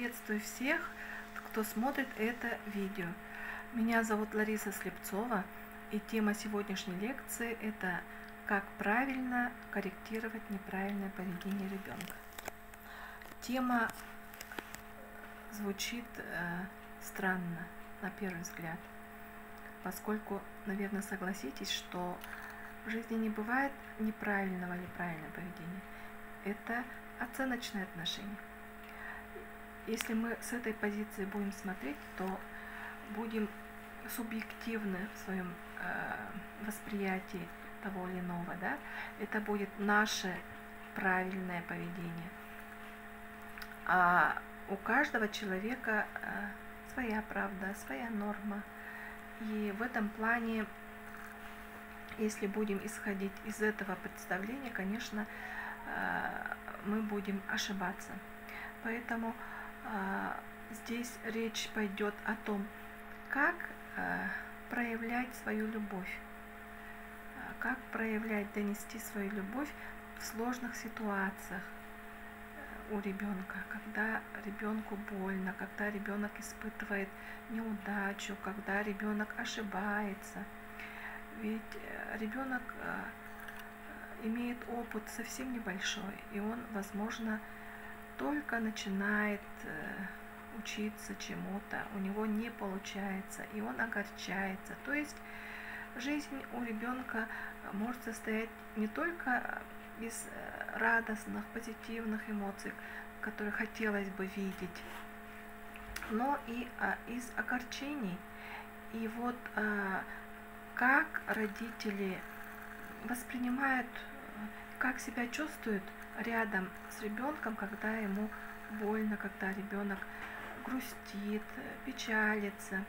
Приветствую всех, кто смотрит это видео. Меня зовут Лариса Слепцова, и тема сегодняшней лекции – это «Как правильно корректировать неправильное поведение ребенка». Тема звучит э, странно на первый взгляд, поскольку, наверное, согласитесь, что в жизни не бывает неправильного или правильного поведения. Это оценочное отношение. Если мы с этой позиции будем смотреть, то будем субъективны в своем э, восприятии того или иного, да, это будет наше правильное поведение. А у каждого человека э, своя правда, своя норма. И в этом плане, если будем исходить из этого представления, конечно, э, мы будем ошибаться. Поэтому здесь речь пойдет о том, как а, проявлять свою любовь, а, как проявлять, донести свою любовь в сложных ситуациях э, у ребенка, когда ребенку больно, когда ребенок испытывает неудачу, когда ребенок ошибается. Ведь э, ребенок имеет опыт совсем небольшой, и он, возможно, только начинает э, учиться чему-то, у него не получается, и он огорчается. То есть жизнь у ребенка может состоять не только из э, радостных, позитивных эмоций, которые хотелось бы видеть, но и а, из огорчений. И вот как родители воспринимают, как себя чувствуют – рядом с ребенком, когда ему больно, когда ребенок грустит, печалится.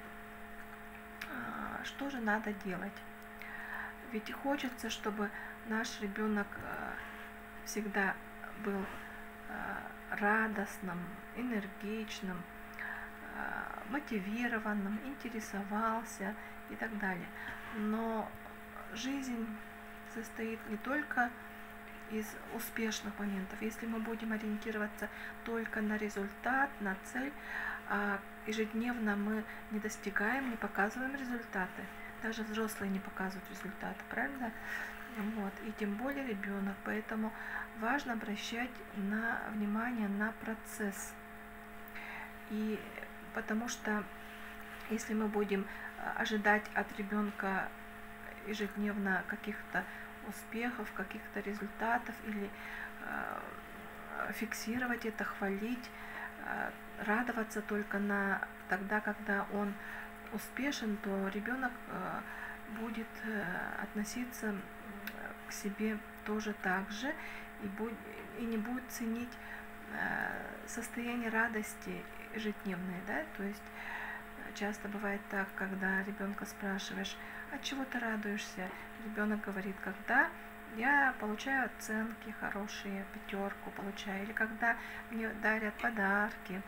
А, что же надо делать? Ведь хочется, чтобы наш ребенок а, всегда был а, радостным, энергичным, мотивированным, интересовался и так далее. Но жизнь состоит не только из успешных моментов. Если мы будем ориентироваться только на результат, на цель, а ежедневно мы не достигаем, не показываем результаты. Даже взрослые не показывают результаты, правильно? Вот. И тем более ребенок. Поэтому важно обращать на внимание на процесс. И потому что если мы будем а, ожидать от ребенка ежедневно каких-то успехов, каких-то результатов или э, фиксировать это, хвалить, э, радоваться только на тогда, когда он успешен, то ребенок э, будет э, относиться к себе тоже так же и, будет, и не будет ценить э, состояние радости ежедневной, да, то есть э, часто бывает так, когда ребенка спрашиваешь, от чего ты радуешься? Ребенок говорит, когда я получаю оценки хорошие, пятерку получаю, или когда мне дарят подарки.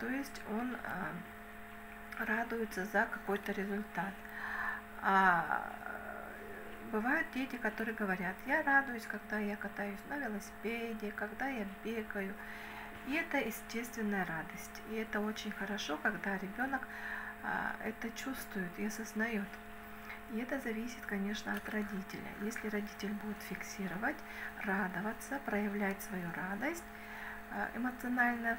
То есть он э, радуется за какой-то результат. А бывают дети, которые говорят, я радуюсь, когда я катаюсь на велосипеде, когда я бегаю. И это естественная радость. И это очень хорошо, когда ребенок а, это чувствует и осознает. И это зависит, конечно, от родителя. Если родитель будет фиксировать, радоваться, проявлять свою радость э, эмоционально,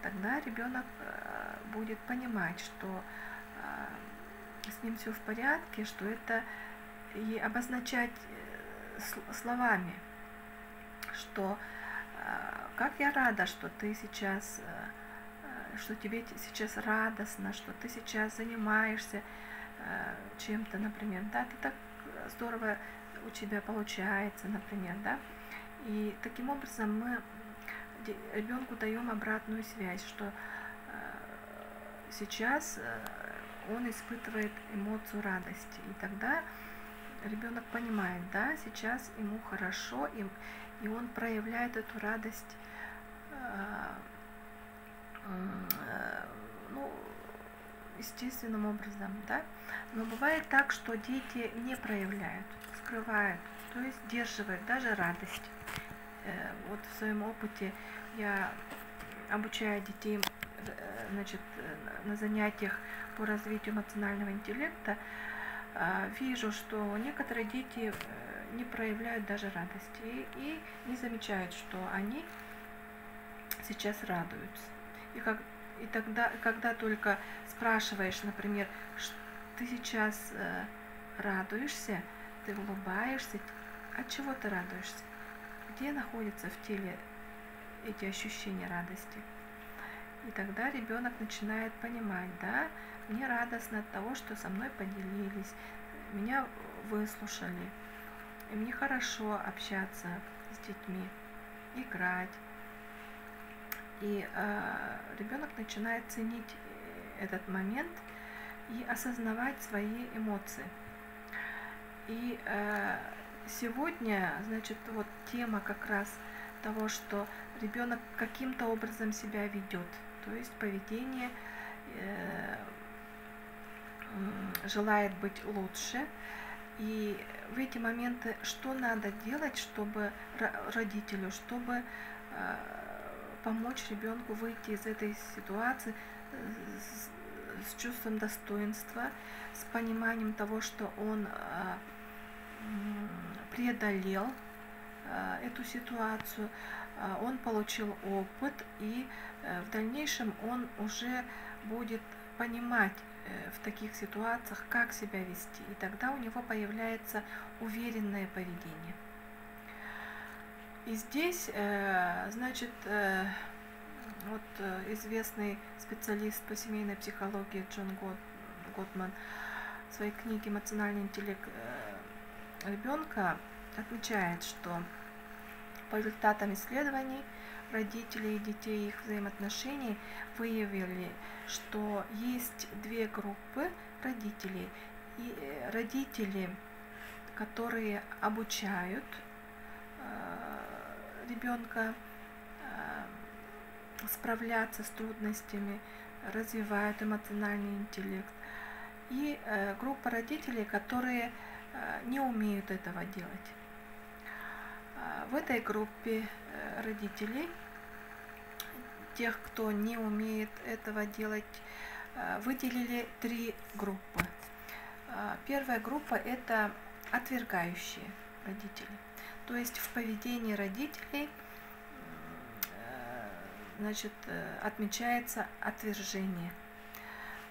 тогда ребенок э, будет понимать, что э, с ним все в порядке, что это и обозначать словами, что как я рада, что ты сейчас, что тебе сейчас радостно, что ты сейчас занимаешься чем-то, например, да, ты так здорово у тебя получается, например, да, и таким образом мы ребенку даем обратную связь, что э, сейчас э, он испытывает эмоцию радости, и тогда ребенок понимает, да, сейчас ему хорошо, и, и он проявляет эту радость ну, естественным образом, да. Но бывает так, что дети не проявляют, скрывают, то есть сдерживают даже радость. Э, вот в своем опыте я обучаю детей значит, на занятиях по развитию эмоционального интеллекта вижу, что некоторые дети не проявляют даже радости и не замечают, что они сейчас радуются. И, как, и тогда, когда только спрашиваешь, например, ты сейчас э, радуешься, ты улыбаешься, от чего ты радуешься? Где находятся в теле эти ощущения радости? И тогда ребенок начинает понимать, да, мне радостно от того, что со мной поделились, меня выслушали, и мне хорошо общаться с детьми, играть. И э, ребенок начинает ценить э, этот момент и осознавать свои эмоции. И э, сегодня, значит, вот тема как раз того, что ребенок каким-то образом себя ведет, то есть поведение э, желает быть лучше, и в эти моменты что надо делать, чтобы родителю, чтобы э, помочь ребенку выйти из этой ситуации с, с чувством достоинства, с пониманием того, что он э, преодолел э, эту ситуацию, он получил опыт, и в дальнейшем он уже будет понимать, Э, в таких ситуациях, как себя вести. И тогда у него появляется уверенное поведение. И здесь, э, значит, э, вот известный специалист по семейной психологии Джон Готман в своей книге «Эмоциональный интеллект ребенка» отмечает, что по результатам исследований – родителей и детей, их взаимоотношений, выявили, что есть две группы родителей. И э, родители, которые обучают э, ребенка э, справляться с трудностями, развивают эмоциональный интеллект. И э, группа родителей, которые э, не умеют этого делать. В этой группе э, родителей, тех, кто не умеет этого делать, выделили три группы. Э, первая группа – это отвергающие родители. То есть в поведении родителей значит, отмечается отвержение.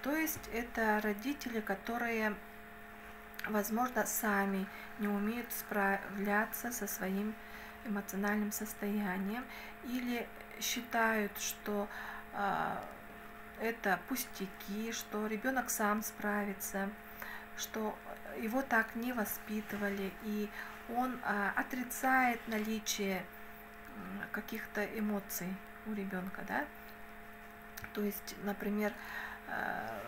То есть это родители, которые возможно, сами не умеют справляться со своим эмоциональным состоянием или считают, что э, это пустяки, что ребенок сам справится, что его так не воспитывали, и он э, отрицает наличие каких-то эмоций у ребенка, да. То есть, например, э,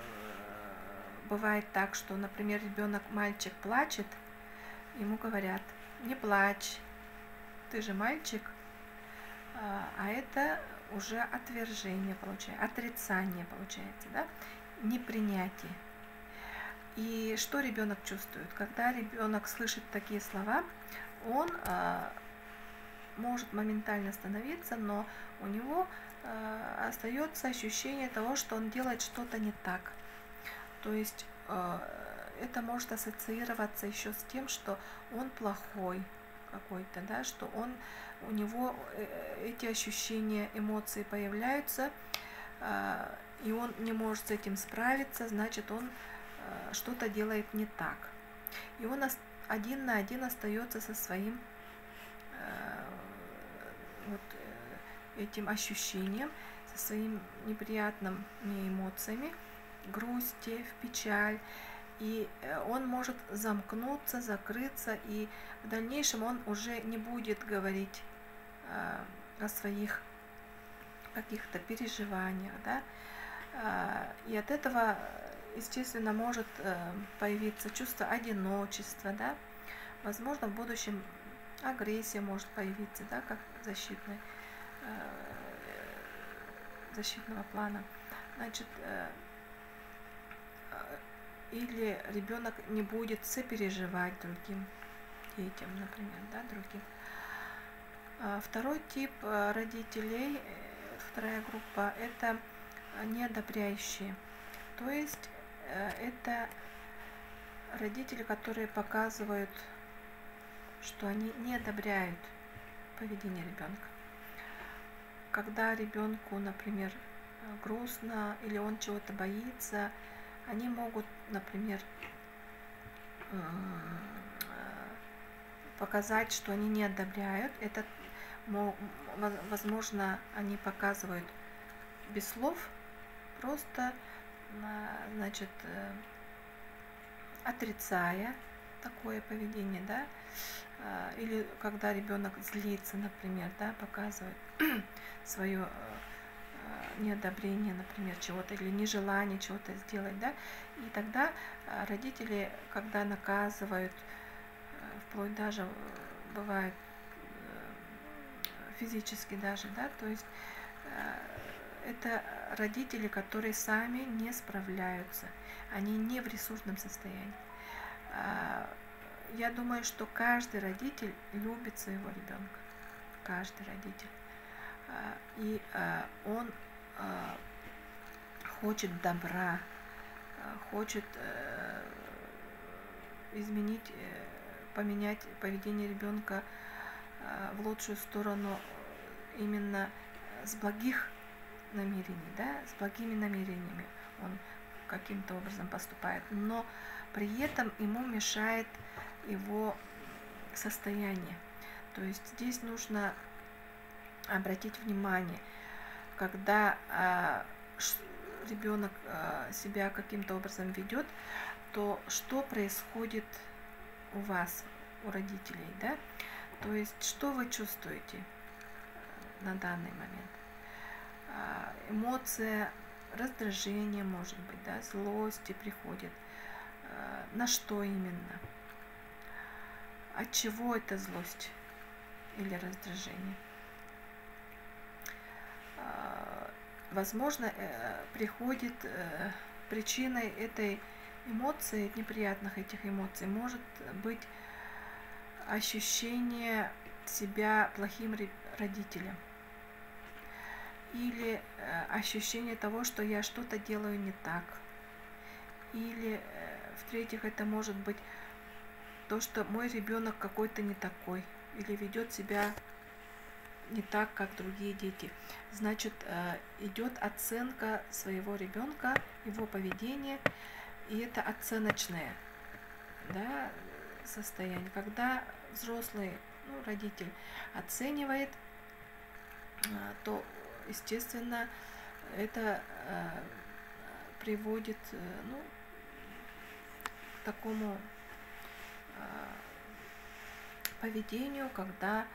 бывает так, что, например, ребенок, мальчик плачет, ему говорят, не плачь, ты же мальчик, а, а это уже отвержение получается, отрицание получается, да, непринятие. И что ребенок чувствует? Когда ребенок слышит такие слова, он а, может моментально остановиться, но у него а, остается ощущение того, что он делает что-то не так. То есть э, это может ассоциироваться еще с тем, что он плохой какой-то, да, что он, у него э, эти ощущения, эмоции появляются, э, и он не может с этим справиться, значит, он что-то делает не так. И он один на один остается со своим вот этим ощущением, со своими неприятными эмоциями, грусти, в печаль, и э, он может замкнуться, закрыться, и в дальнейшем он уже не будет говорить э, о своих каких-то переживаниях, да, э, и от этого, естественно, может э, появиться чувство одиночества, да, возможно, в будущем агрессия может появиться, да, как защитный, э, защитного плана. Значит, э, или ребенок не будет сопереживать другим детям, например, да, другим. А второй тип родителей, вторая группа, это неодобряющие. То есть это родители, которые показывают, что они не одобряют поведение ребенка. Когда ребенку, например, грустно или он чего-то боится, они могут, например, показать, что они не одобряют. Это, возможно, они показывают без слов, просто, значит, э, отрицая такое поведение, да, а, или когда ребенок злится, например, да, показывает свое э, неодобрение, например, чего-то или нежелание чего-то сделать, да, и тогда родители, когда наказывают, э, вплоть даже бывает физически даже, да, то есть это родители, которые сами не справляются, они не в ресурсном состоянии. А, я думаю, что каждый родитель любит своего ребенка, каждый родитель. А, и а, он хочет добра, хочет э, изменить, э, поменять поведение ребенка в лучшую сторону именно с благих намерений, да, с благими намерениями он каким-то образом поступает, но при этом ему мешает его состояние. То есть здесь нужно обратить внимание, когда а, ребенок а, себя каким-то образом ведет, то что происходит у вас, у родителей, да? То есть что вы чувствуете на данный момент? А, эмоция раздражения, может быть, да, злости приходит. А, на что именно? От чего это злость или раздражение? А, возможно, э, приходит э, причиной этой эмоции, неприятных этих эмоций, может быть ощущение себя плохим родителем – или э, ощущение того, что я что-то делаю не так, или э, в-третьих, это может быть то, что мой ребенок какой-то не такой, или ведет себя не так, как другие дети. Значит, э, идет оценка своего ребенка, его поведения, и это оценочное да, состояние. Когда взрослый ну, родитель оценивает, то естественно, это э, приводит э, ну, к такому э, поведению, когда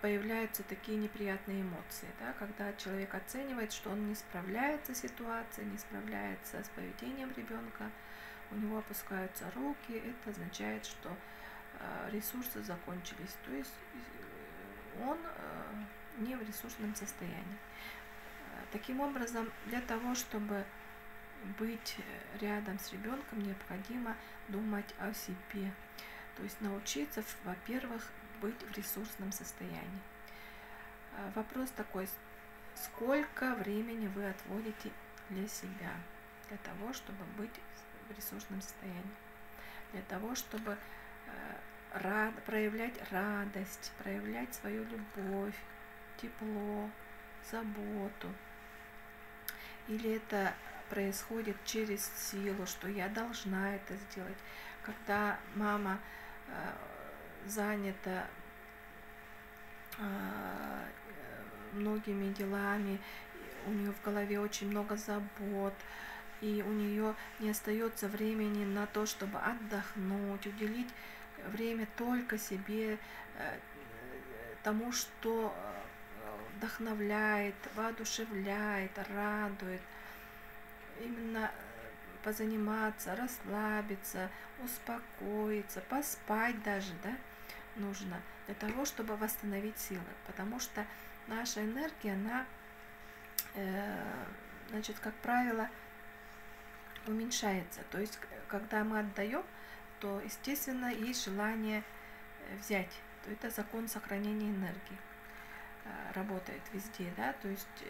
появляются такие неприятные эмоции, да, когда человек оценивает, что он не справляется с ситуацией, не справляется с поведением ребенка, у него опускаются руки, это означает, что ресурсы закончились, то есть он не в ресурсном состоянии. Э, таким образом, для того, чтобы быть рядом с ребенком, необходимо думать о себе. То есть научиться, во-первых, быть в ресурсном состоянии. Э, вопрос такой, сколько времени вы отводите для себя, для того, чтобы быть в ресурсном состоянии, для того, чтобы э, рад, проявлять радость, проявлять свою любовь, тепло, заботу. Или это происходит через силу, что я должна это сделать. Когда мама э, занята э, многими делами, у нее в голове очень много забот, и у нее не остается времени на то, чтобы отдохнуть, уделить время только себе, э, тому, что вдохновляет, воодушевляет, радует. Именно э, позаниматься, расслабиться, успокоиться, поспать даже, да, нужно для того, чтобы восстановить силы. Потому что наша энергия, она, э, значит, как правило, уменьшается. То есть, когда мы отдаем, то, естественно, есть желание э, взять. То это закон сохранения энергии. Работает везде, да, то есть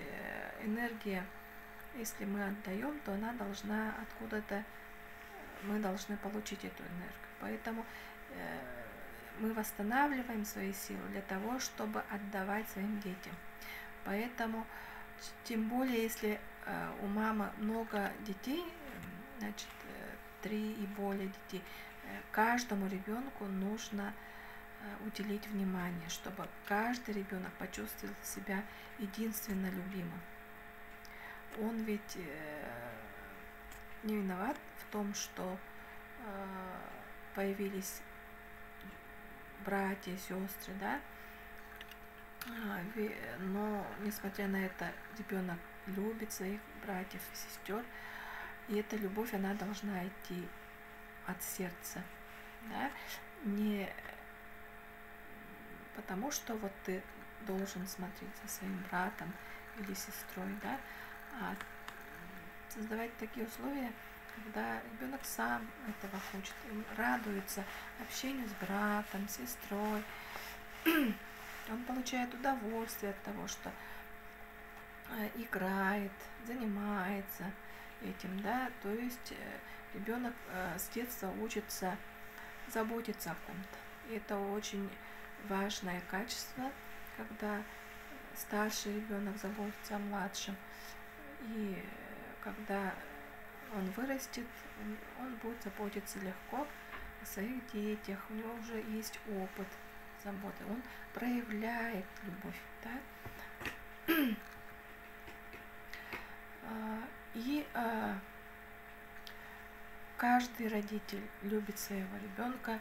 энергия, если мы отдаем, то она должна откуда-то, мы должны получить эту энергию. Поэтому мы восстанавливаем свои силы для того, чтобы отдавать своим детям. Поэтому, тем более, если э, у мамы много детей, значит, э, три и более детей, э, каждому ребенку нужно уделить внимание, чтобы каждый ребенок почувствовал себя единственно любимым. Он ведь не виноват в том, что появились братья, сестры, да. А, но, несмотря на это, ребенок любит своих братьев и сестер, и эта любовь, она должна идти от сердца, да, не потому что вот ты должен смотреть за своим братом или сестрой, да, а создавать такие условия, когда ребенок сам этого хочет, радуется общению с братом, сестрой, он получает удовольствие от того, что э, играет, занимается этим, да, то есть э, ребенок э, с детства учится заботиться о ком-то. И это очень важное качество, когда старший ребенок заботится о младшем. И когда он вырастет, он будет заботиться легко о своих детях, у него уже есть опыт заботы, он проявляет любовь. Да? А, и а, каждый родитель любит своего ребенка,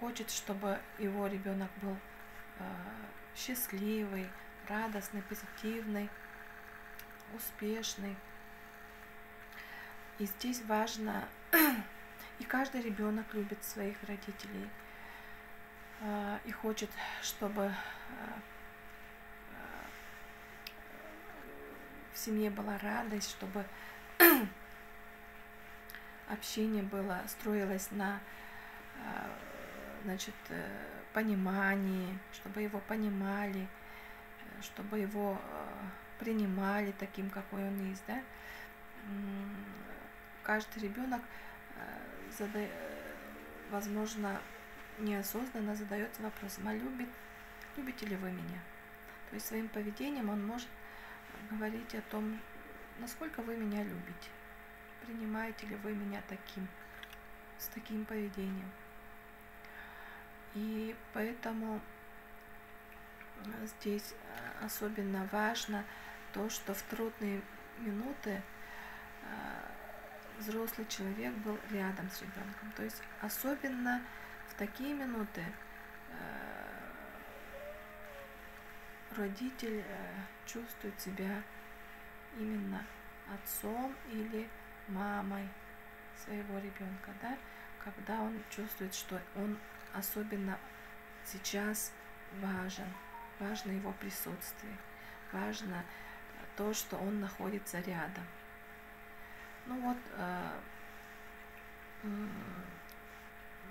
хочет, чтобы его ребенок был а, счастливый, радостный, позитивный, успешный. И здесь важно, и каждый ребенок любит своих родителей э, и хочет, чтобы э, в семье была радость, чтобы общение было, строилось на э, значит, понимании, чтобы его понимали, чтобы его принимали таким, какой он есть, да каждый ребенок, э, э, возможно, неосознанно задается вопросом, а любит, любите ли вы меня? То есть своим поведением он может говорить о том, насколько вы меня любите, принимаете ли вы меня таким, с таким поведением. И поэтому э, здесь особенно важно то, что в трудные минуты взрослый человек был рядом с ребенком. То есть особенно в такие минуты э, родитель э, чувствует себя именно отцом или мамой своего ребенка, да, когда он чувствует, что он особенно сейчас важен, важно его присутствие, важно то, что он находится рядом. Ну вот, э,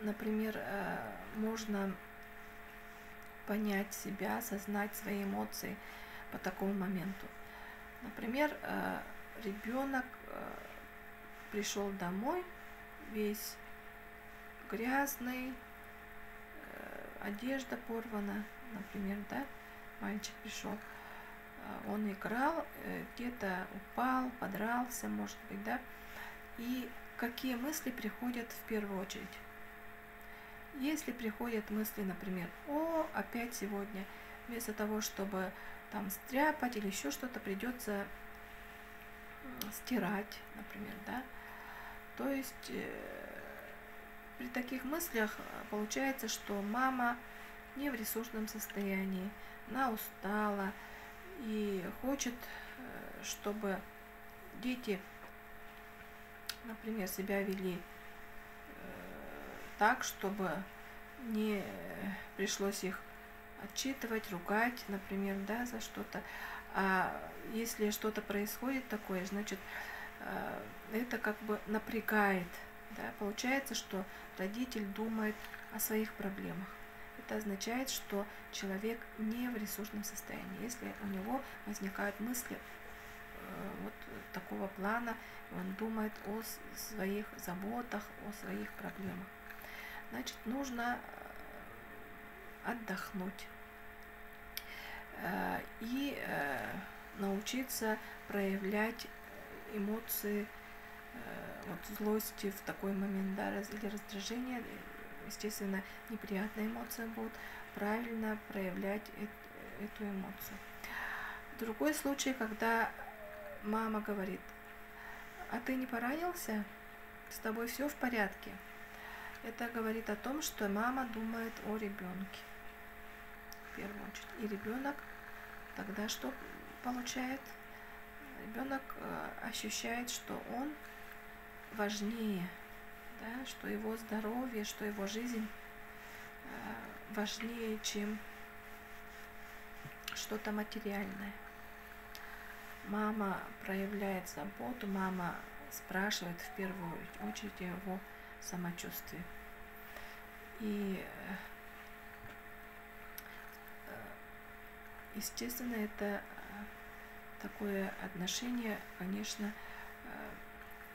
например, э, можно понять себя, осознать свои эмоции по такому моменту. Например, э, ребенок пришел домой весь грязный, одежда порвана, например, да, мальчик пришел, Э, он играл, э, где-то упал, подрался, может быть, да. И какие мысли приходят в первую очередь? Если приходят мысли, например, о, опять сегодня, вместо того, чтобы там стряпать или еще что-то, придется стирать, например, да. То есть э, при таких мыслях получается, что мама не в ресурсном состоянии, она устала, и хочет, э, чтобы дети, например, себя вели э, так, чтобы не пришлось их отчитывать, ругать, например, да, за что-то. А если что-то происходит такое, значит, э, это как бы напрягает. Да? Получается, что родитель думает о своих проблемах. это означает, что человек не в ресурсном состоянии. Если у него возникают мысли э, вот такого плана, он думает о своих заботах, о своих проблемах, значит, нужно э, отдохнуть э, и научиться проявлять эмоции вот злости в такой момент, да, или раздражения, естественно, неприятные эмоции будут, правильно проявлять эту эмоцию. Другой случай, когда мама говорит, а ты не поранился? С тобой все в порядке? Это говорит о том, что мама думает о ребенке в первую очередь. И ребенок тогда что получает? Ребенок э, ощущает, что он важнее, да, что его здоровье, что его жизнь э, важнее, чем что-то материальное. Мама проявляет заботу, мама спрашивает в первую очередь о его самочувствии. И э, естественно, это такое отношение, конечно,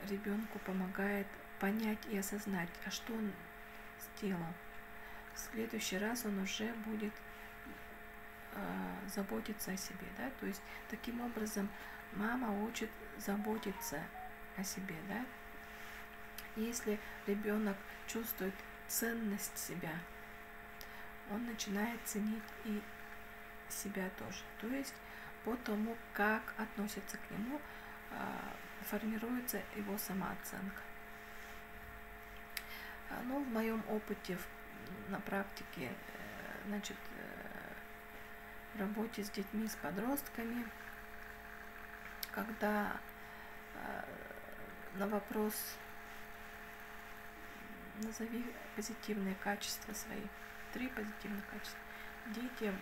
ребенку помогает понять и осознать, а что он сделал. В следующий раз он уже будет э, заботиться о себе, да, то есть таким образом мама учит заботиться о себе, да. Если ребенок чувствует ценность себя, он начинает ценить и себя тоже. То есть по тому, как относятся к нему, э, формируется его самооценка. А, ну, в моем опыте на практике, э, значит, э, в работе с детьми, с подростками, когда э, на вопрос назови позитивные качества свои, три позитивных качества, дети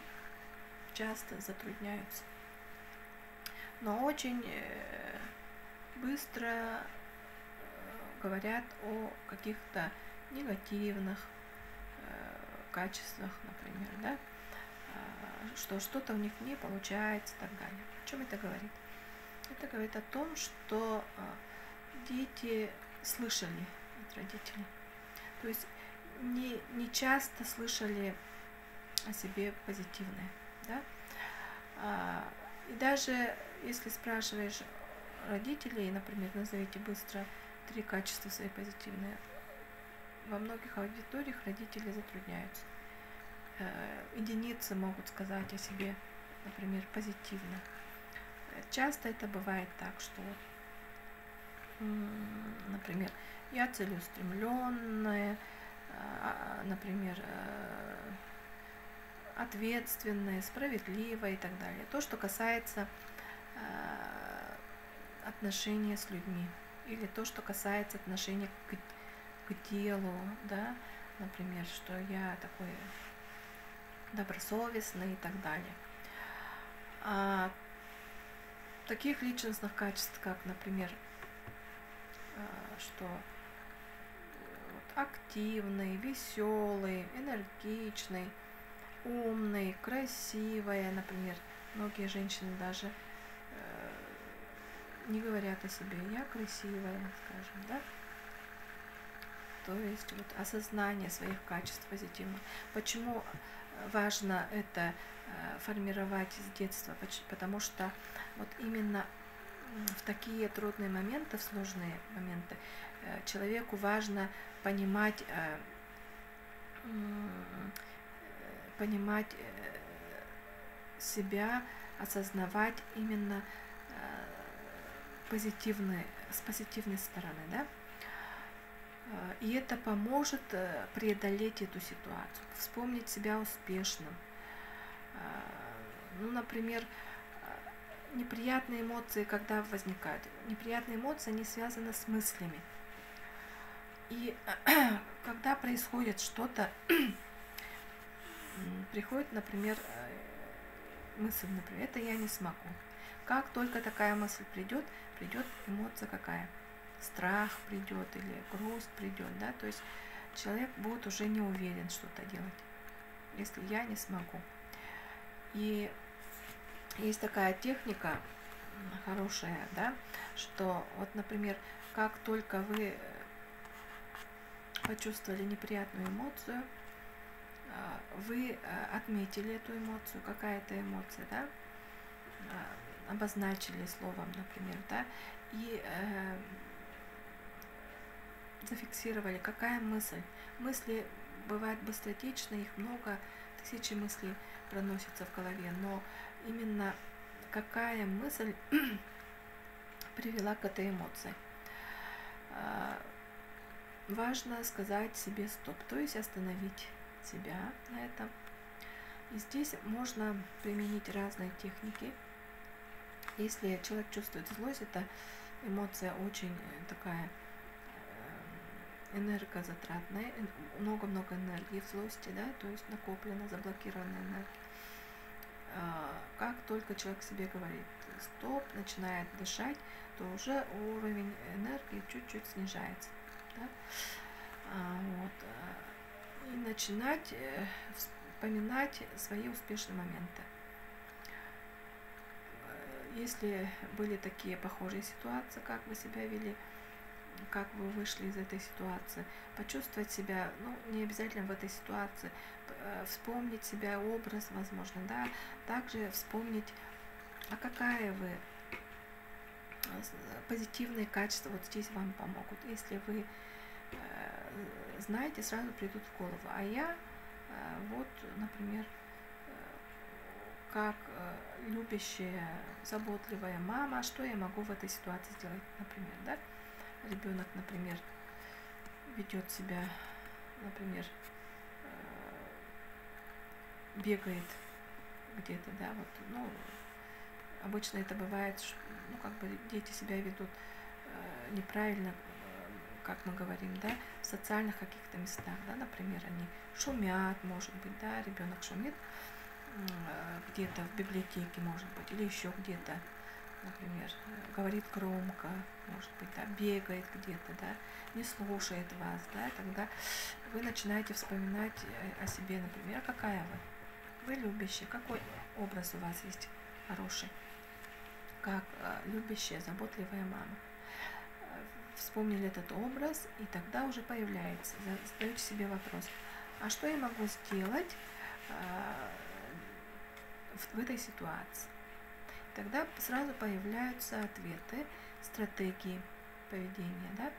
часто затрудняются. Но очень быстро э, говорят о каких-то негативных э, качествах, например, да, э, что что-то у них не получается и так далее. О чем это говорит? Это говорит о том, что дети слышали от родителей. То есть не, не часто слышали о себе позитивное. Да? А, и даже если спрашиваешь родителей, например, назовите быстро три качества свои позитивные. Во многих аудиториях родители затрудняются. Э, единицы могут сказать о себе, например, позитивно. Часто это бывает так, что, например, я целеустремленная, а, например, э, ответственная, справедливая и так далее. То, что касается э, отношения с людьми или то, что касается отношения к, к делу, да, например, что я такой добросовестный и так далее. А таких личностных качеств, как, например, а, что активный, веселый, энергичный, умный, красивая, например. Многие женщины даже не говорят о себе «я красивая», скажем, да? То есть вот осознание своих качеств позитивных. Почему важно это э, формировать с детства? Потому что вот именно в такие трудные моменты, в сложные моменты, э, человеку важно понимать, э, понимать себя, осознавать именно позитивной, с позитивной стороны, да, э, и это поможет э, преодолеть эту ситуацию, вспомнить себя успешным. Э, ну, например, неприятные эмоции, когда возникают. Неприятные эмоции, они связаны с мыслями. И когда происходит что-то, приходит, например, мысль, например, это я не смогу. Как только такая мысль придет, придет эмоция какая? Страх придет или грусть придет, да, то есть человек будет уже не уверен что-то делать. если я не смогу. И есть такая техника хорошая, да, что вот, например, как только вы почувствовали неприятную эмоцию, а, вы а, отметили эту эмоцию, какая-то эмоция, да, а, обозначили словом, например, да, и э, зафиксировали, какая мысль. Мысли бывают быстротечные, их много, тысячи мыслей проносятся в голове, но именно какая мысль привела к этой эмоции. Важно сказать себе стоп, то есть остановить себя на этом. И здесь можно применить разные техники. Если человек чувствует злость, это эмоция очень такая э, энергозатратная, много-много энергии в злости, да, то есть накоплена, заблокированная энергия. А, как только человек себе говорит стоп, начинает дышать, то уже уровень энергии чуть-чуть снижается. Да? А, вот. Э, и начинать э, вспоминать свои успешные моменты. Э, если были такие похожие ситуации, как вы себя вели, как вы вышли из этой ситуации, почувствовать себя, ну, не обязательно в этой ситуации, вспомнить себя, образ, возможно, да, также вспомнить, а какая вы, позитивные качества вот здесь вам помогут. Если вы знаете, сразу придут в голову. А я э, вот, например, э, как э, любящая, заботливая мама, что я могу в этой ситуации сделать, например, да? Ребенок, например, ведет себя, например, бегает где-то, да, вот, ну, обычно это бывает, ну, как бы дети себя ведут неправильно, как мы говорим, да, в социальных каких-то местах, да, например, они шумят, может быть, да, ребенок шумит где-то в библиотеке, может быть, или еще где-то, например, говорит громко, может быть, да, бегает где-то, да, не слушает вас, да, тогда вы начинаете вспоминать о себе, например, какая вы, вы любящий, какой образ у вас есть хороший, как э, любящая, заботливая мама? Вспомнили этот образ, и тогда уже появляется, задаете себе вопрос, а что я могу сделать э, в, этой ситуации? Тогда сразу появляются ответы, стратегии поведения, да?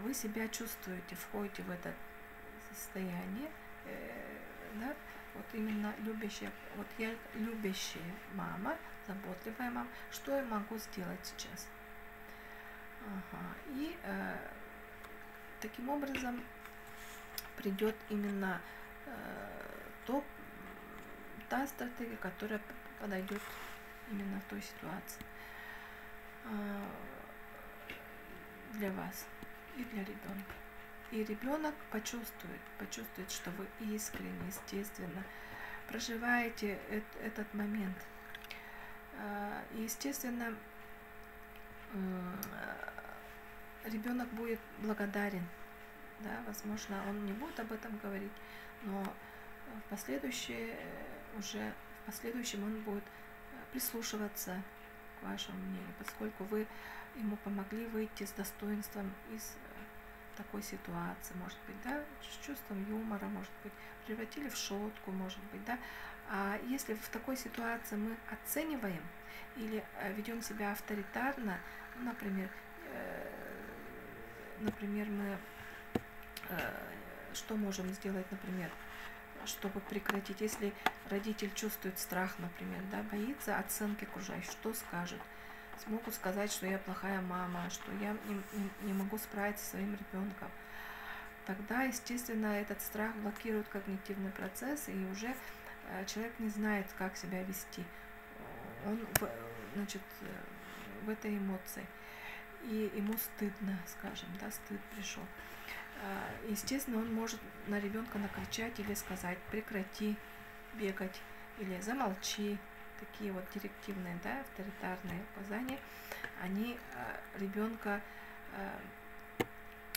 Вы себя чувствуете, входите в это состояние, э, да? Вот именно любящая, вот я любящая мама, заботливая мама, что я могу сделать сейчас? Ага. И э, таким образом придет именно э, то, та стратегия, которая подойдет именно в той ситуации э, для вас и для ребенка. И ребенок почувствует, почувствует, что вы искренне, естественно, проживаете э- этот момент. Э, и, естественно, ребенок будет благодарен. Да, возможно, он не будет об этом говорить, но в последующее уже в последующем он будет прислушиваться к вашему мнению, поскольку вы ему помогли выйти с достоинством из такой ситуации, может быть, да, с чувством юмора, может быть, превратили в шутку, может быть, да. А если в такой ситуации мы оцениваем или э, ведем себя авторитарно, ну, например, э, например, мы э, что можем сделать, например, чтобы прекратить, если родитель чувствует страх, например, да, боится оценки окружающих, что скажет? Смогут сказать, что я плохая мама, что я не, не, могу справиться со своим ребенком. Тогда, естественно, этот страх блокирует когнитивный процесс, и уже э, человек не знает, как себя вести. Он, значит, э, в этой эмоции и ему стыдно, скажем, да, стыд пришел. А, естественно, он может на ребенка накричать или сказать прекрати бегать или замолчи. Такие вот директивные, да, авторитарные указания, они а, ребенка,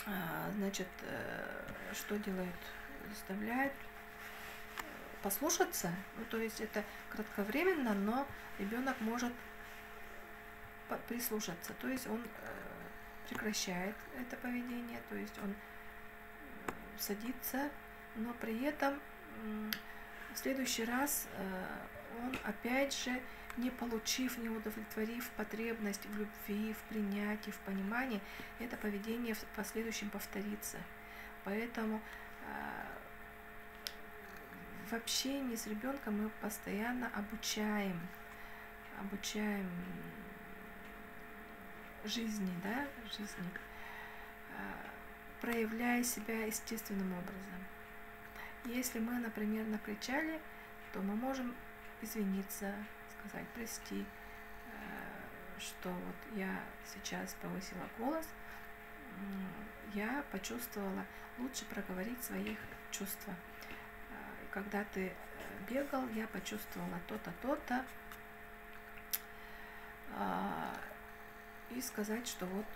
а, значит, э, что делают? Заставляют послушаться, ну, то есть это кратковременно, но ребенок может прислушаться, то есть он э, прекращает это поведение, то есть он садится, но при этом в следующий раз э, он опять же, не получив, не удовлетворив потребность в любви, в принятии, в понимании, это поведение в последующем повторится. Поэтому э, в общении с ребенком мы постоянно обучаем, обучаем жизни, да, жизни, э, проявляя себя естественным образом. Если мы, например, накричали, то мы можем извиниться, сказать прости, э, что вот я сейчас повысила голос, я почувствовала лучше проговорить своих чувства. Э, когда ты э, бегал, я почувствовала то-то, то-то, и сказать, что вот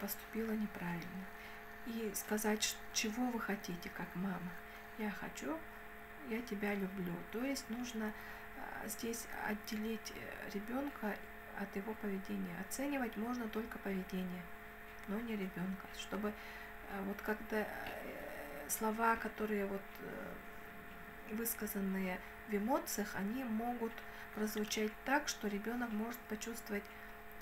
поступила неправильно и сказать, чего вы хотите, как мама. Я хочу, я тебя люблю. То есть нужно а, здесь отделить э, ребенка от его поведения. Оценивать можно только поведение, но не ребенка. Чтобы э, вот когда э, слова, которые вот высказанные в эмоциях, они могут прозвучать так, что ребенок может почувствовать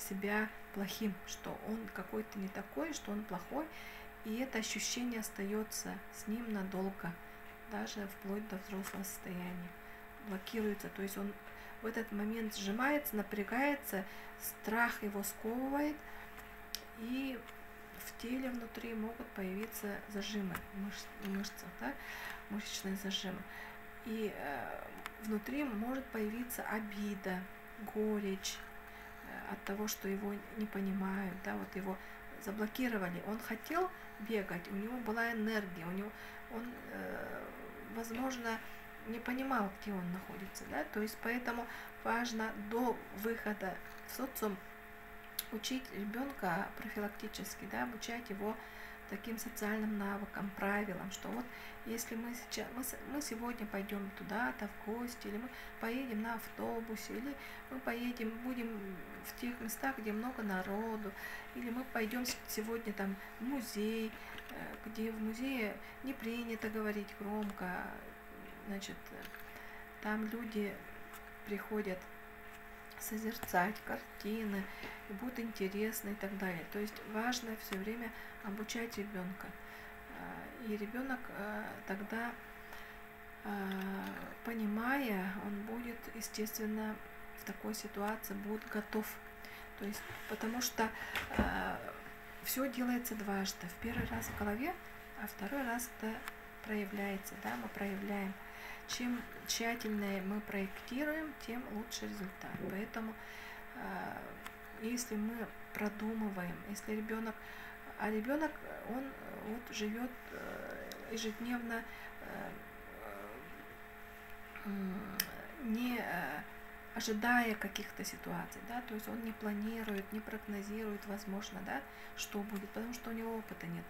себя плохим, что он какой-то не такой, что он плохой, и это ощущение остается с ним надолго, даже вплоть до взрослого состояния. Блокируется, то есть он в этот момент сжимается, напрягается, страх его сковывает, и в теле внутри могут появиться зажимы в мышцах, да, мышечные зажимы. И э, внутри может появиться обида, горечь от того, что его не понимают, да, вот его заблокировали. Он хотел бегать, у него была энергия, у него он, э, возможно, не понимал, где он находится, да, то есть поэтому важно до выхода в социум учить ребенка профилактически, да, обучать его таким социальным навыкам, правилам, что вот если мы сейчас мы, мы сегодня пойдем туда-то в гости, или мы поедем на автобусе, или мы поедем, будем в тех местах, где много народу, или мы пойдем сегодня там в музей, э, где в музее не принято говорить громко, значит, там люди приходят созерцать картины, и будут интересны и так далее. То есть важно все время обучать ребенка. А, и ребенок а, тогда, а, понимая, он будет, естественно, в такой ситуации будет готов. То есть, потому что все делается дважды. В первый раз в голове, а второй раз это проявляется, да, мы проявляем. Чем тщательнее мы проектируем, тем лучше результат. Поэтому если мы продумываем, если ребенок, а ребенок, он вот живет э, ежедневно э, не э, ожидая каких-то ситуаций, да, то есть он не планирует, не прогнозирует, возможно, да, что будет, потому что у него опыта нет.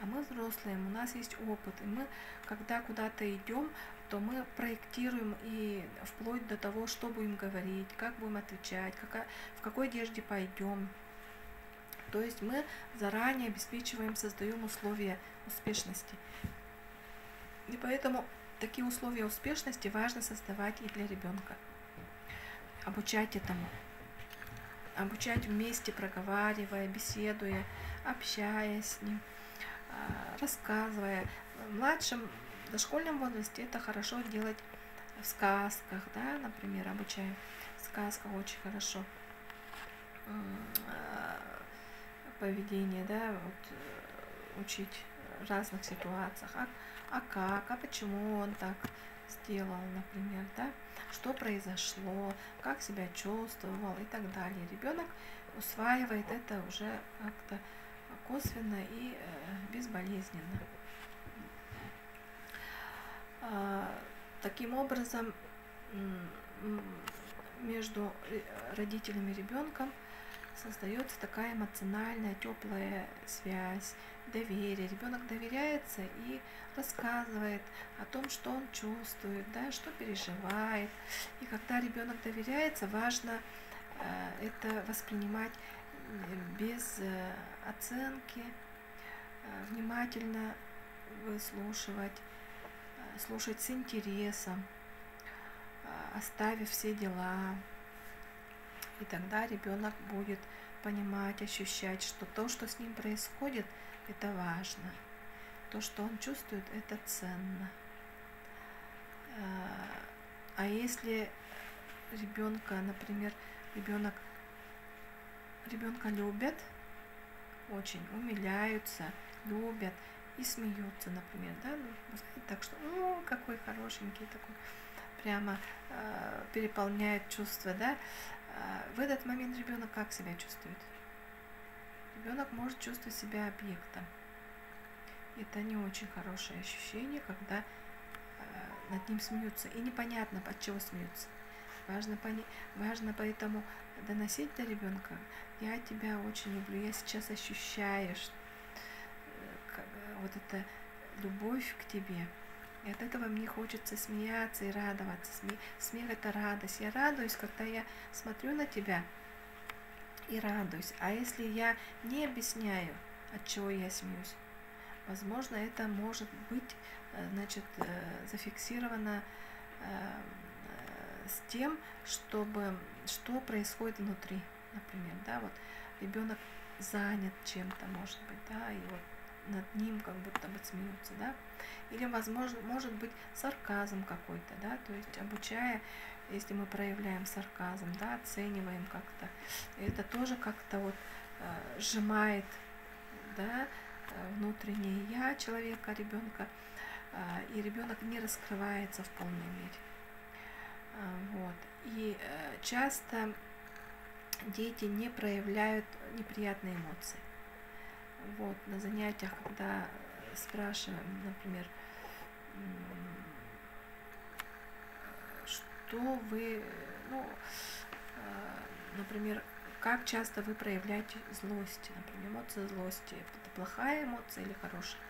А мы взрослые, у нас есть опыт, и мы, когда куда-то идем, то мы проектируем и вплоть до того, что будем говорить, как будем отвечать, какая, в какой одежде пойдем. То есть мы заранее обеспечиваем, создаем условия успешности. И поэтому такие условия успешности важно создавать и для ребенка. Обучать этому. Обучать вместе, проговаривая, беседуя, общаясь с ним, рассказывая. Младшим в дошкольном возрасте это хорошо делать в сказках, да, например, обучаем в сказках очень хорошо а, поведение, да, вот, э, учить в разных ситуациях, а, а как, а почему он так сделал, например, да, что произошло, как себя чувствовал? И так далее. Ребенок усваивает это уже как-то косвенно и э, безболезненно. А, таким образом, между родителями и ребенком создается такая эмоциональная, теплая связь, доверие. Ребенок доверяется и рассказывает о том, что он чувствует, да, что переживает. И когда ребенок доверяется, важно э, это воспринимать без э, оценки, э, внимательно выслушивать, э, слушать с интересом, оставив все дела. И тогда ребенок будет понимать, ощущать, что то, что с ним происходит, это важно. То, что он чувствует, это ценно. А если ребенка, например, ребенок ребенка любят, очень умиляются, любят и смеются, например, да, ну, так что, о, какой хорошенький такой, прямо э, переполняет чувства, да. Э, в этот момент ребенок как себя чувствует? Ребенок может чувствовать себя объектом. Это не очень хорошее ощущение, когда э, над ним смеются. И непонятно, от чего смеются. Важно, пони... Важно поэтому доносить до ребенка, я тебя очень люблю, я сейчас ощущаю что, э, вот эта любовь к тебе. И от этого мне хочется смеяться и радоваться. Сме... Смех это радость. Я радуюсь, когда я смотрю на тебя и радуюсь. А если я не объясняю, от чего я смеюсь, возможно, это может быть, э, значит, э, зафиксировано с тем, чтобы что происходит внутри, например, да, вот ребенок занят чем-то, может быть, да, и вот над ним как будто бы смеются, да, или, возможно, может быть сарказм какой-то, да, то есть обучая, если мы проявляем сарказм, да, оцениваем как-то, это тоже как-то вот э, сжимает, да, э, внутреннее я человека, ребенка, э, и ребенок не раскрывается в полной мере. А, вот. И э, часто дети не проявляют неприятные эмоции. Вот, на занятиях, когда спрашиваем, например, что вы, ну, э, например, как часто вы проявляете злость, например, эмоция злости, это плохая эмоция или хорошая?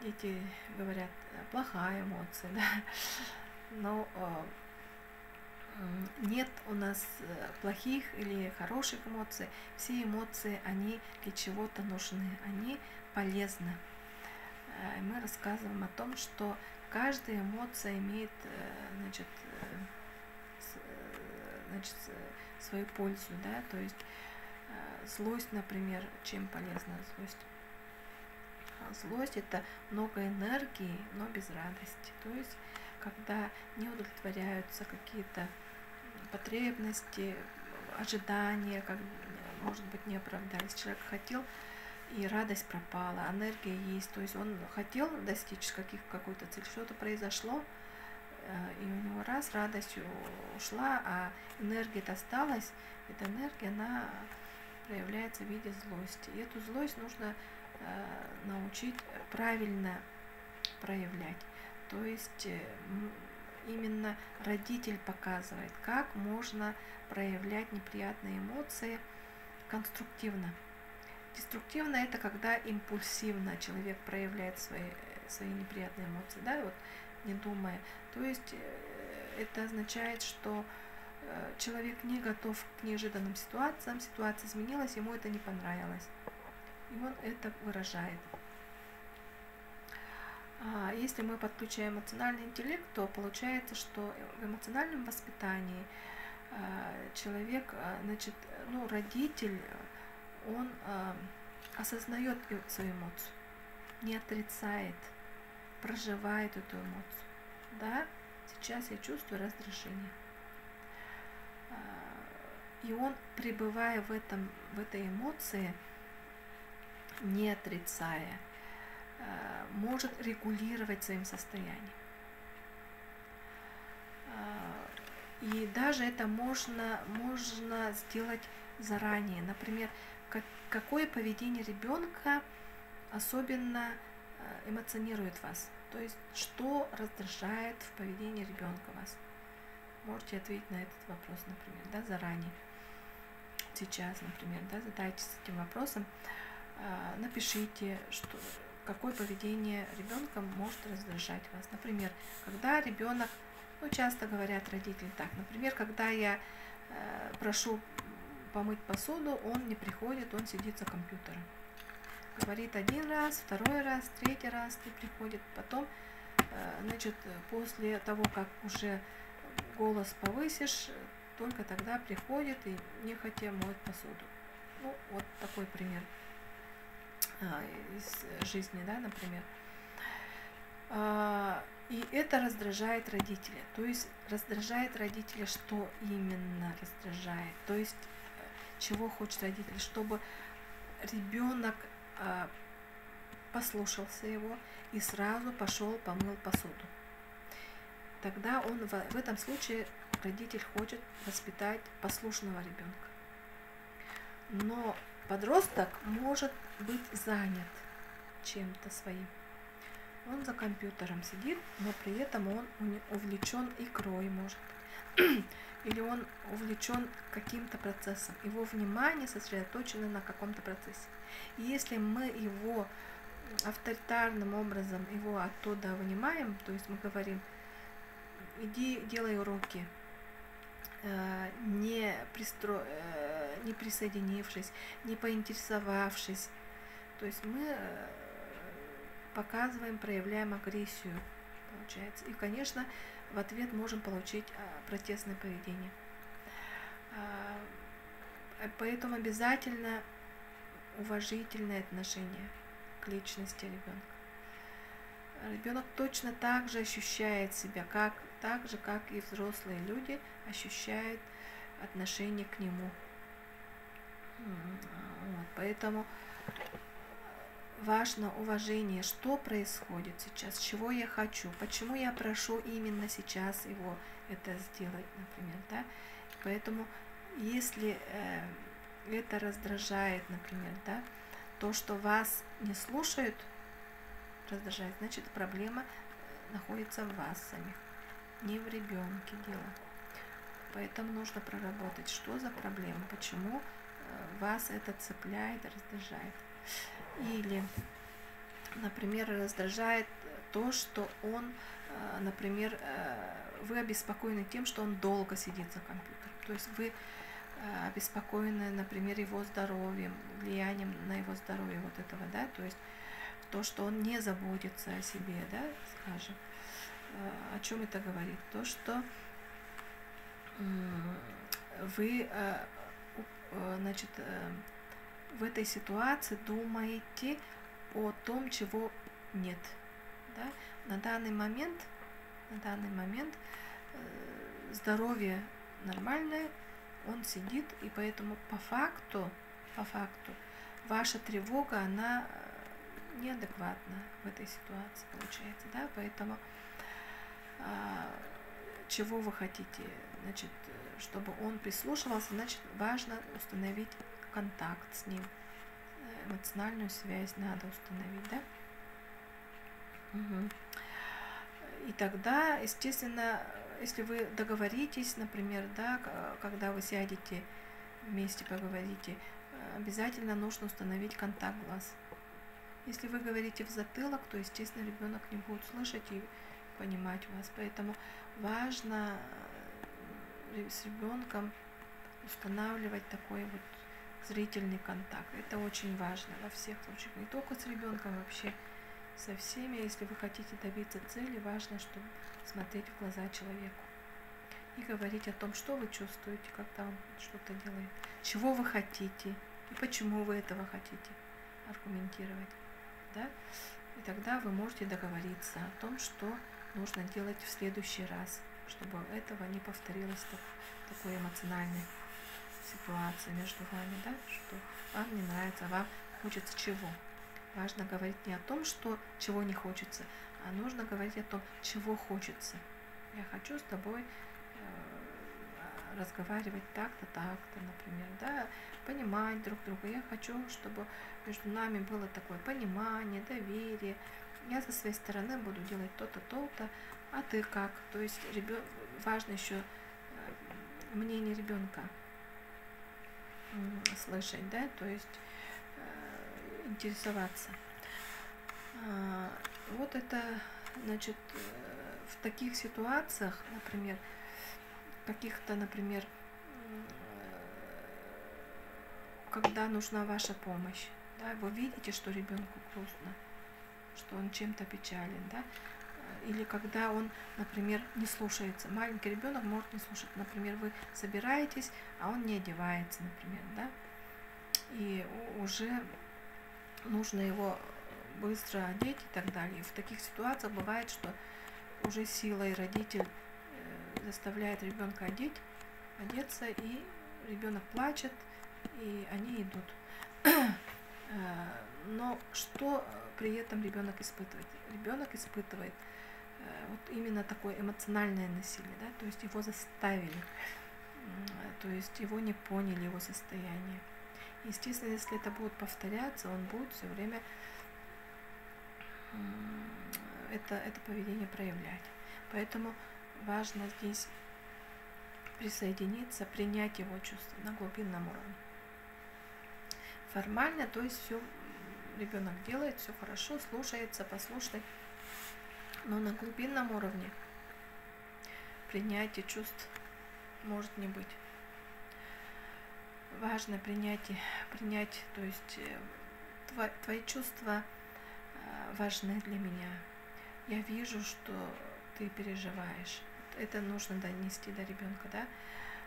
Дети говорят, плохая эмоция, да но э, нет у нас э, плохих или хороших эмоций. Все эмоции, они для чего-то нужны, они полезны. Э, мы рассказываем о том, что каждая эмоция имеет значит, значит, свою пользу, да, то есть злость, например, чем полезна злость? Злость это много энергии, но без радости. То есть когда не удовлетворяются какие-то потребности, ожидания, как, может быть, не оправдались. Человек хотел, и радость пропала, энергия есть. То есть он хотел достичь каких, какой-то цели, что-то произошло, э, и у него раз радость ушла, а энергия осталась, эта энергия, она проявляется в виде злости. И эту злость нужно э, научить правильно проявлять. То есть э, именно родитель показывает, как можно проявлять неприятные эмоции конструктивно. Деструктивно это когда импульсивно человек проявляет свои, свои неприятные эмоции, да, вот не думая. То есть э, это означает, что э, человек не готов к неожиданным ситуациям, ситуация изменилась, ему это не понравилось. И он это выражает. А если мы подключаем эмоциональный интеллект, то получается, что в эмоциональном воспитании а, человек, а, значит, ну, родитель, он осознает свою эмоцию, не отрицает, проживает эту эмоцию. Да, сейчас я чувствую раздражение. И он, пребывая в, этом, в этой эмоции, не отрицая, может регулировать своим состоянием. Э, и даже это можно, можно сделать заранее. Например, как, какое поведение ребенка особенно э, эмоционирует вас. То есть, что раздражает в поведении ребенка вас. Можете ответить на этот вопрос, например, да, заранее. сейчас, например, да, задайтесь этим вопросом, напишите, что, какое поведение ребенка может раздражать вас. Например, когда ребенок, ну, часто говорят родители так, например, когда я э, прошу помыть посуду, он не приходит, он сидит за компьютером. Говорит один раз, второй раз, третий раз не приходит. Потом, э, значит, после того, как уже голос повысишь, только тогда приходит и нехотя моет посуду. Ну, вот такой пример из жизни, да, например. А, и это раздражает родителя. То есть раздражает родителя, что именно раздражает. То есть чего хочет родитель, чтобы ребенок а, послушался его и сразу пошел помыл посуду. Тогда он в этом случае родитель хочет воспитать послушного ребенка. Но подросток может быть занят чем-то своим. Он за компьютером сидит, но при этом он увлечен игрой, может или он увлечен каким-то процессом. Его внимание сосредоточено на каком-то процессе. И если мы его авторитарным образом его оттуда вынимаем, то есть мы говорим, иди делай уроки, э, не, пристро... Э, не присоединившись, не поинтересовавшись. То есть мы э, показываем, проявляем агрессию, получается. И, конечно, в ответ можем получить протестное поведение. Поэтому обязательно уважительное отношение к личности ребенка ребенок точно так же ощущает себя, как, так же, как и взрослые люди ощущают отношение к нему. Вот, поэтому важно уважение, что происходит сейчас, чего я хочу, почему я прошу именно сейчас его это сделать, например, да. Поэтому если э, это раздражает, например, да, то, что вас не слушают, раздражает, значит проблема э, находится в вас самих, не в ребенке дело. Поэтому нужно проработать, что за проблема, почему вас это цепляет, раздражает. Или, например, раздражает то, что он, э, например, вы обеспокоены тем, что он долго сидит за компьютером. То есть вы обеспокоены, например, его здоровьем, влиянием на его здоровье вот этого, да, то есть то, что он не заботится о себе, да, скажем. Э, о чем это говорит? То, что вы, э, э, значит, в этой ситуации думаете о том, чего нет. Да? На данный момент, на данный момент здоровье нормальное, он сидит, и поэтому по факту, по факту, ваша тревога, она неадекватно в этой ситуации получается, да, поэтому а, чего вы хотите, значит, чтобы он прислушивался, значит, важно установить контакт с ним, эмоциональную связь надо установить, да. Угу. И тогда, естественно, если вы договоритесь, например, да, когда вы сядете вместе поговорите, обязательно нужно установить контакт глаз. Если вы говорите в затылок, то, естественно, ребенок не будет слышать и понимать вас. Поэтому важно с ребенком устанавливать такой вот зрительный контакт. Это очень важно во всех случаях. Не только с ребенком, вообще со всеми. Если вы хотите добиться цели, важно, чтобы смотреть в глаза человеку и говорить о том, что вы чувствуете, когда он что-то делает, чего вы хотите и почему вы этого хотите аргументировать да, и тогда вы можете договориться о том, что нужно делать в следующий раз, чтобы этого не повторилось так, такой эмоциональной ситуации между вами, да, что вам не нравится, вам хочется чего. Важно говорить не о том, что чего не хочется, а нужно говорить о том, чего хочется. Я хочу с тобой э, разговаривать так-то, так-то, например, да, понимать друг друга. Я хочу, чтобы между нами было такое понимание, доверие. Я со своей стороны буду делать то-то, то-то, а ты как? То есть ребен... важно еще э, мнение ребенка. слышать, да, то есть э, интересоваться. А, вот это, значит, э, в таких ситуациях, например, каких-то, например, когда нужна ваша помощь, да, вы видите, что ребенку грустно, что он чем-то печален, да, или когда он, например, не слушается. Маленький ребенок может не слушать. Например, вы собираетесь, а он не одевается, например, да, и уже нужно его быстро одеть и так далее. И в таких ситуациях бывает, что уже силой родитель э, заставляет ребенка одеть, одеться, и ребенок плачет, и они идут. Э, но что при этом ребенок испытывает? Ребенок испытывает э, вот именно такое эмоциональное насилие, да, то есть его заставили, то есть его не поняли, его состояние. Естественно, если это будет повторяться, он будет все время это, это поведение проявлять. Поэтому важно здесь присоединиться, принять его чувства на глубинном уровне. Формально, то есть все ребенок делает, все хорошо, слушается, послушный, но на глубинном уровне принятие чувств может не быть. Важно принятие, принять, то есть э, твои чувства важны для меня. Я вижу, что ты переживаешь. Это нужно донести до ребенка, да,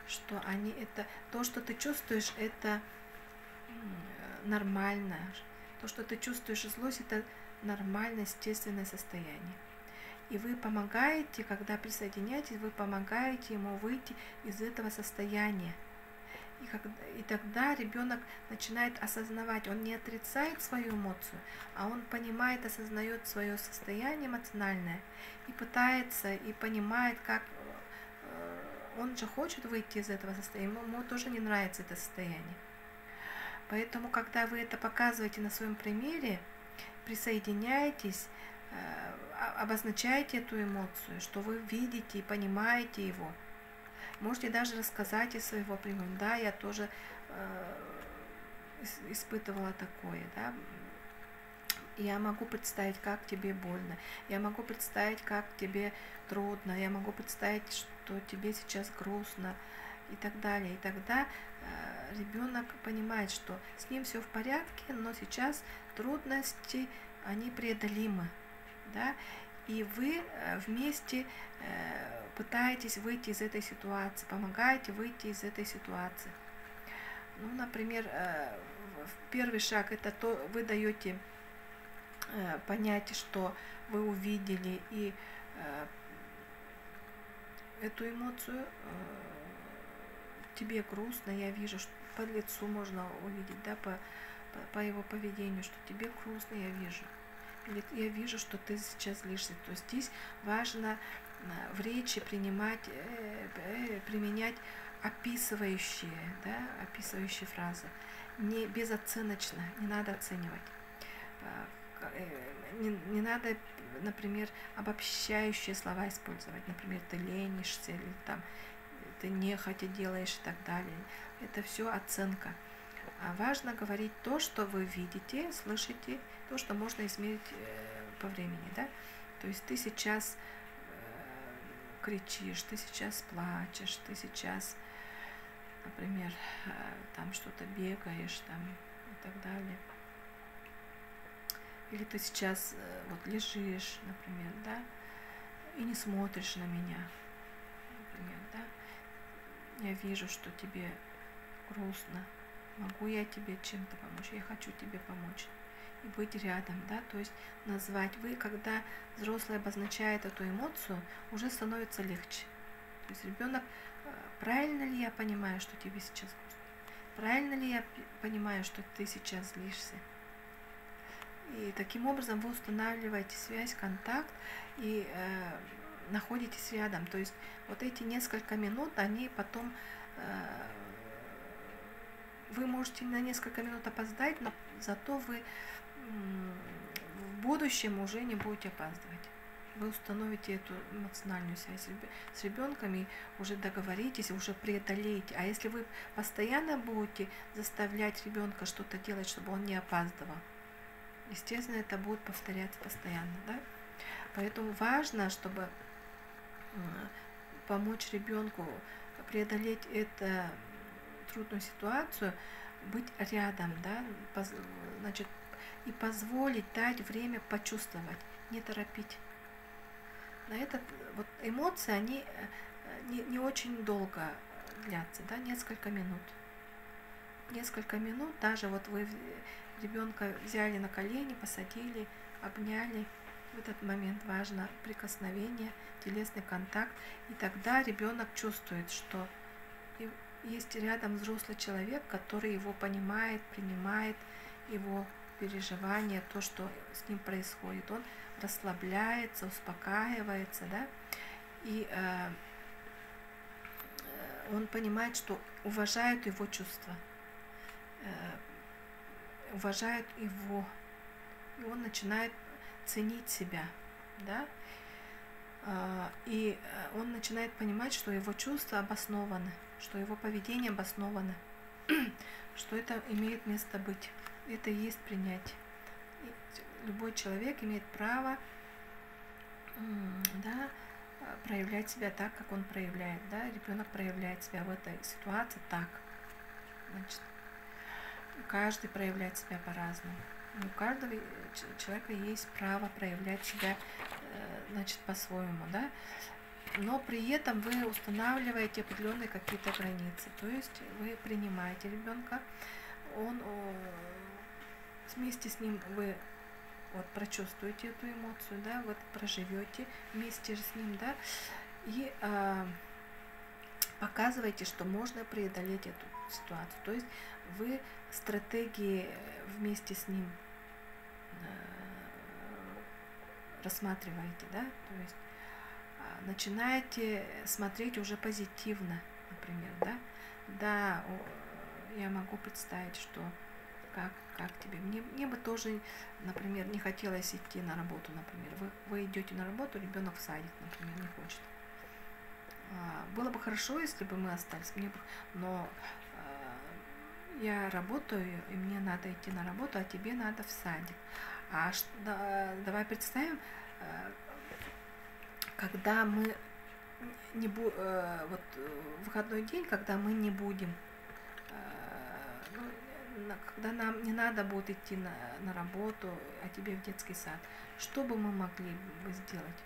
что они это, то, что ты чувствуешь, это нормально. То, что ты чувствуешь злость, это нормальное, естественное состояние. И вы помогаете, когда присоединяетесь, вы помогаете ему выйти из этого состояния – и, когда, и тогда ребенок начинает осознавать, он не отрицает свою эмоцию, а он понимает, осознает свое состояние эмоциональное и пытается, и понимает, как э, он же хочет выйти из этого состояния, ему тоже не нравится это состояние. Поэтому, когда вы это показываете на своем примере, присоединяетесь, э, обозначаете эту эмоцию, что вы видите и понимаете его – Можете даже рассказать из своего примера. Да, я тоже э, испытывала такое, да. Я могу представить, как тебе больно. Я могу представить, как тебе трудно. Я могу представить, что тебе сейчас грустно и так далее. И тогда э, ребенок понимает, что с ним все в порядке, но сейчас трудности, они преодолимы. Да? И вы э, вместе э, пытаетесь выйти из этой ситуации, помогаете выйти из этой ситуации. Ну, например, первый шаг это то, вы даете понять, что вы увидели и эту эмоцию тебе грустно, я вижу, что по лицу можно увидеть, да, по, по, его поведению, что тебе грустно, я вижу. Или я вижу, что ты сейчас злишься. То есть здесь важно в речи принимать, э, э, применять описывающие, да, описывающие фразы. Не безоценочно, не надо оценивать. А, э, не, не надо, например, обобщающие слова использовать. Например, ты ленишься или там ты нехотя делаешь и так далее. Это все оценка. А важно говорить то, что вы видите, слышите, то, что можно измерить по времени. Да? То есть ты сейчас кричишь, ты сейчас плачешь, ты сейчас, например, э, там что-то бегаешь там и так далее. Или ты сейчас э, вот лежишь, например, да, и не смотришь на меня, например, да. Я вижу, что тебе грустно. Могу я тебе чем-то помочь? Я хочу тебе помочь и быть рядом, да, то есть назвать. Вы, когда взрослый обозначает эту эмоцию, уже становится легче. То есть ребенок, э, правильно ли я понимаю, что тебе сейчас грустно? Правильно ли я понимаю, что ты сейчас злишься? И таким образом вы устанавливаете связь, контакт и э, находитесь рядом. То есть вот эти несколько минут, они потом э, вы можете на несколько минут опоздать, но зато вы в будущем уже не будете опаздывать. вы установите эту эмоциональную связь с ребенком и уже договоритесь, уже преодолеете. А если вы постоянно будете заставлять ребенка что-то делать, чтобы он не опаздывал, естественно, это будет повторяться постоянно, да? Поэтому важно, чтобы помочь ребенку преодолеть эту трудную ситуацию, быть рядом, да, значит, и позволить дать время почувствовать, не торопить. На этот вот эмоции, они э, не, не очень долго длятся, да, несколько минут. Несколько минут, даже вот вы ребенка взяли на колени, посадили, обняли, в этот момент важно прикосновение, телесный контакт, и тогда ребенок чувствует, что есть рядом взрослый человек, который его понимает, принимает его переживания, то, что с ним происходит. Он расслабляется, успокаивается, да, и э, э, он понимает, что уважают его чувства, э, уважают его, и он начинает ценить себя, да, э, и э, он начинает понимать, что его чувства обоснованы, что его поведение обосновано, что это имеет место быть. Это и есть принятие. Любой человек имеет право да, проявлять себя так, как он проявляет. Да? Ребенок проявляет себя в этой ситуации так. Значит, каждый проявляет себя по-разному. У каждого человека есть право проявлять себя э, значит, по-своему. Да? но при этом вы устанавливаете определенные какие-то границы. То есть вы принимаете ребенка, он вместе с ним вы вот прочувствуете эту эмоцию, да, вот проживете вместе с ним, да, и э, показываете, что можно преодолеть эту ситуацию. То есть вы стратегии вместе с ним э, рассматриваете, да, то есть начинаете смотреть уже позитивно, например, да, да, я могу представить, что как, как тебе. Мне, мне бы тоже, например, не хотелось идти на работу, например. Вы, вы идете на работу, ребенок в садик, например, не хочет. А, было бы хорошо, если бы мы остались, мне бы, но а, я работаю, и мне надо идти на работу, а тебе надо в садик. А да, давай представим, а, когда мы не бу э, вот выходной день, когда мы не будем, э, ну, когда нам не надо будет идти на, на работу, а тебе в детский сад, что бы мы могли бы сделать?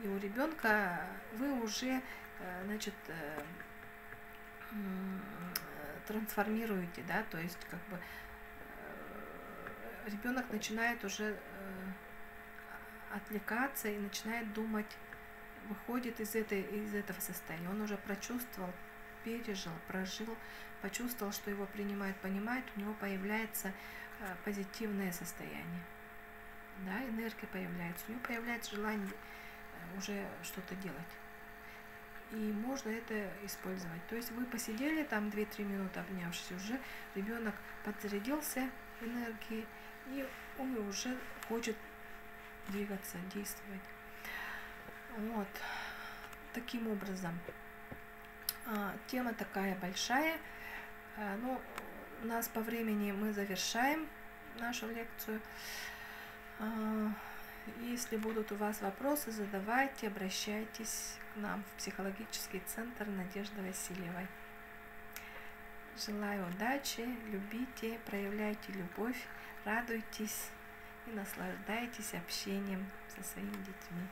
И у ребенка вы уже, э, значит, э, трансформируете, да, то есть как бы э, ребенок начинает уже э, отвлекаться и начинает думать выходит из, этой, из этого состояния. Он уже прочувствовал, пережил, прожил, почувствовал, что его принимают, понимают, у него появляется э, позитивное состояние. Да, энергия появляется, у него появляется желание уже что-то делать. И можно это использовать. То есть вы посидели там 2-3 минуты обнявшись, уже ребенок подзарядился энергией, и он уже хочет двигаться, действовать. Вот. Таким образом. А, тема такая большая. А, ну, у нас по времени мы завершаем нашу лекцию. А, если будут у вас вопросы, задавайте, обращайтесь к нам в психологический центр Надежды Васильевой. Желаю удачи, любите, проявляйте любовь, радуйтесь и наслаждайтесь общением со своими детьми.